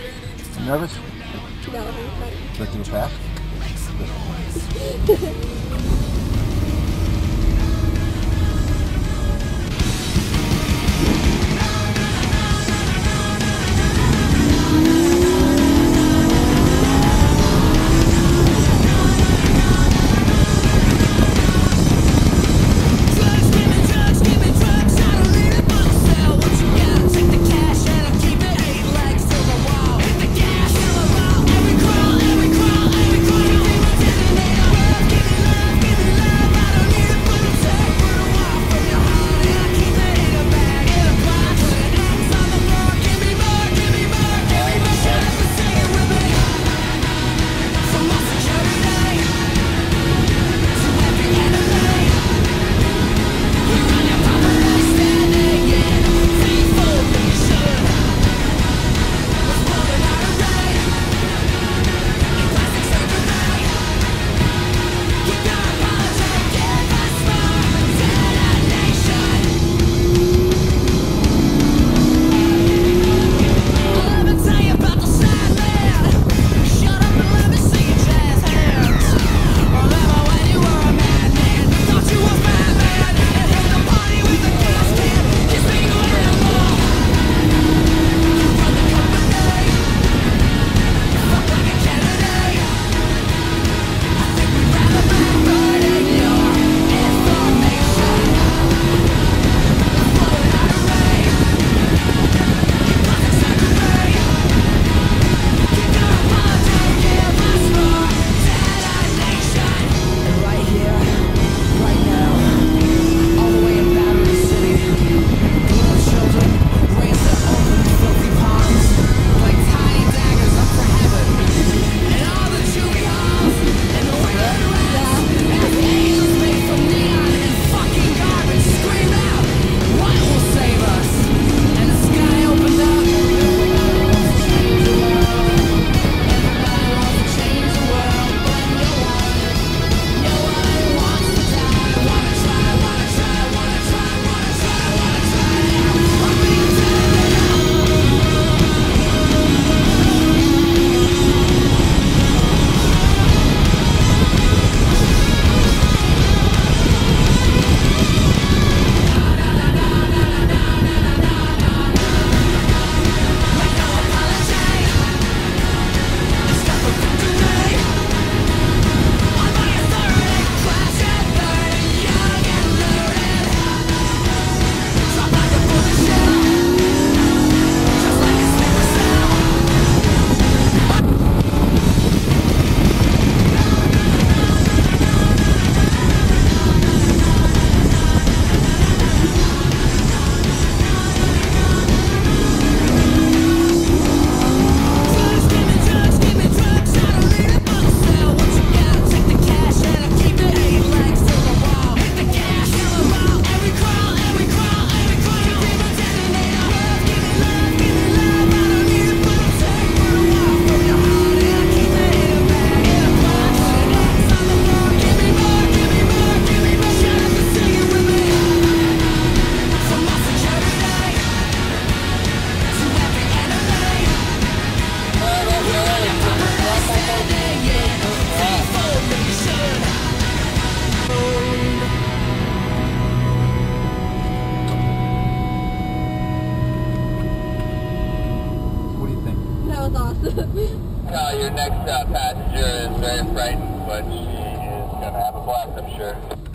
You nervous? No, I'm not. Like fast? tell your next uh, passenger is very frightened, but she is going to have a blast, I'm sure.